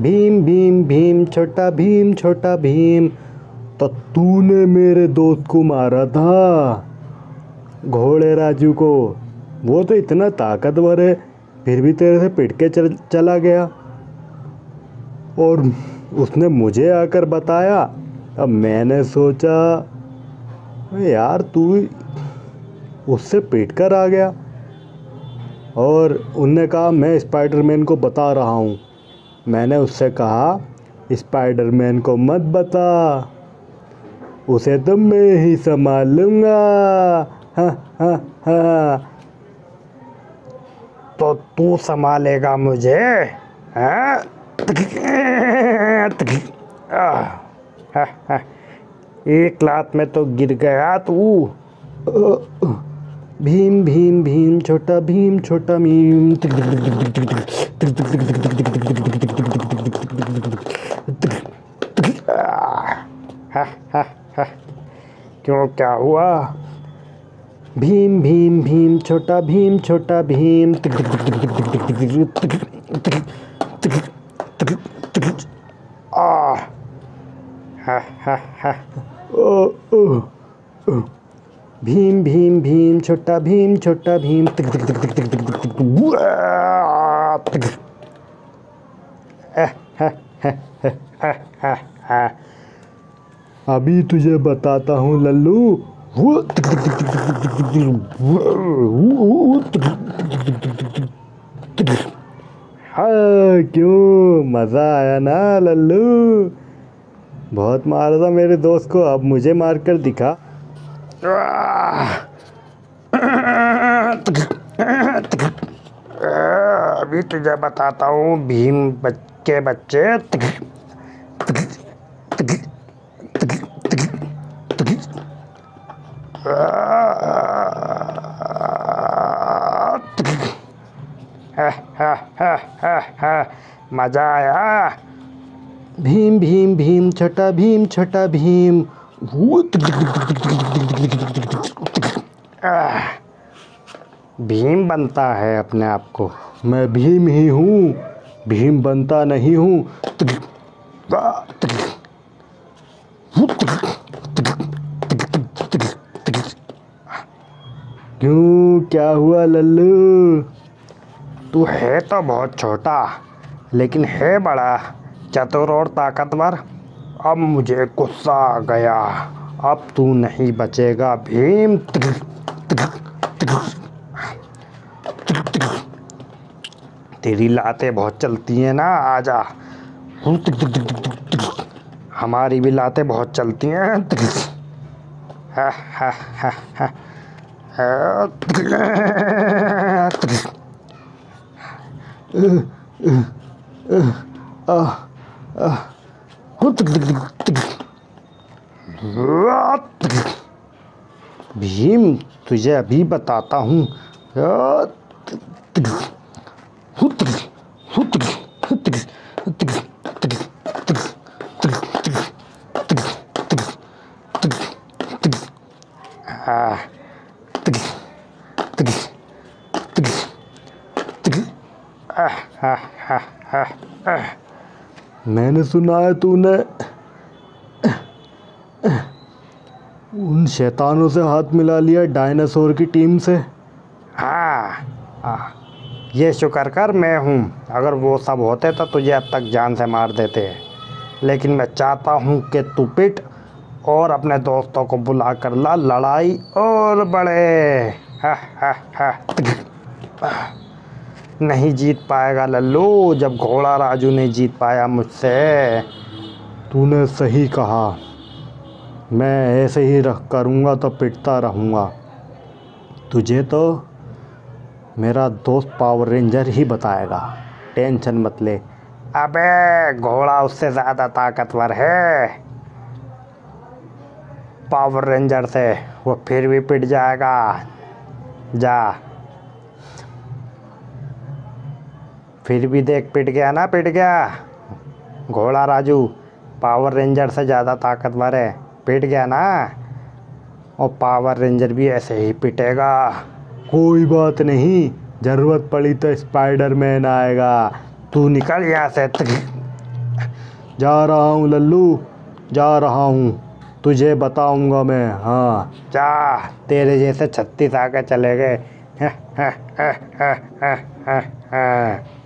भीम भीम भीम, छोटा भीम छोटा भीम। तो तूने मेरे दोस्त को मारा था। घोड़े राजू को। वो तो इतना ताकतवर है, फिर भी तेरे से पिट के चल, चला गया। और उसने मुझे आकर बताया। अब मैंने सोचा यार तू उससे पिट कर आ गया। और उनने कहा, मैं स्पाइडरमैन को बता रहा हूँ। मैंने उससे कहा स्पाइडरमैन को मत बता उसे तो मैं ही संभाल लूँगा हाँ हाँ हाँ तो तू संभालेगा मुझे हाँ? हाँ, हाँ। एक लात में तो गिर गया तू भीम भीम भीम छोटा भीम छोटा भीम हाँ, हाँ, हाँ। क्यों क्या हुआ भीम भीम भीम छोटा भीम छोटा भीम हाँ, हाँ, हाँ। भीम भीम भीम छोटा भीम छोटा भीम आह, अभी तुझे बताता हूँ, लल्लू। हाँ क्यों? मज़ा आया ना, लल्लू। बहुत मारा था मेरे दोस्त को, अब मुझे मारकर दिखा। अभी तुझे बताता हूँ, भीम बच के बच्चे। मज़ा आया। भीम भीम भीम छोटा भीम छोटा भीम। भीम बनता है अपने आप को। मैं भीम ही हूँ। भीम बनता नहीं हूँ। क्यों? क्या हुआ लल्लू? तू है तो बहुत छोटा, लेकिन है बड़ा, चतुर और ताकतवर। अब मुझे गुस्सा आ गया। अब तू नहीं बचेगा। भीम तेरी लातें बहुत चलती हैं ना, आजा। हमारी भी लातें बहुत चलती हा। भीम तुझे अभी बताता हूँ। मैंने सुना है तूने। उन शैतानों से हाथ मिला लिया डायनासोर की टीम से। हाँ हाँ, ये शुक्र कर मैं हूँ। अगर वो सब होते तो तुझे अब तक जान से मार देते। लेकिन मैं चाहता हूँ कि तू पिट। और अपने दोस्तों को बुला कर ला लड़ाई और बड़े। हा, हा, हा। नहीं जीत पाएगा लल्लू जब घोड़ा राजू ने जीत पाया मुझसे। तूने सही कहा। मैं ऐसे ही रख करूँगा तो पिटता रहूँगा। तुझे तो मेरा दोस्त पावर रेंजर ही बताएगा। टेंशन मत ले। अबे घोड़ा उससे ज़्यादा ताकतवर है। पावर रेंजर से, वो फिर भी पिट जाएगा। जा। फिर भी देख, पिट गया ना, पिट गया। घोड़ा राजू पावर रेंजर से ज़्यादा ताकतवर है पिट गया ना? और पावर रेंजर भी ऐसे ही पिटेगा। कोई बात नहीं, ज़रूरत पड़ी तो स्पाइडर मैन आएगा। तू निकल यहाँ से। जा रहा हूँ, लल्लू। जा रहा हूँ। तुझे बताऊँगा मैं हाँ। चाह तेरे जैसे छत्तीस आके चले गए।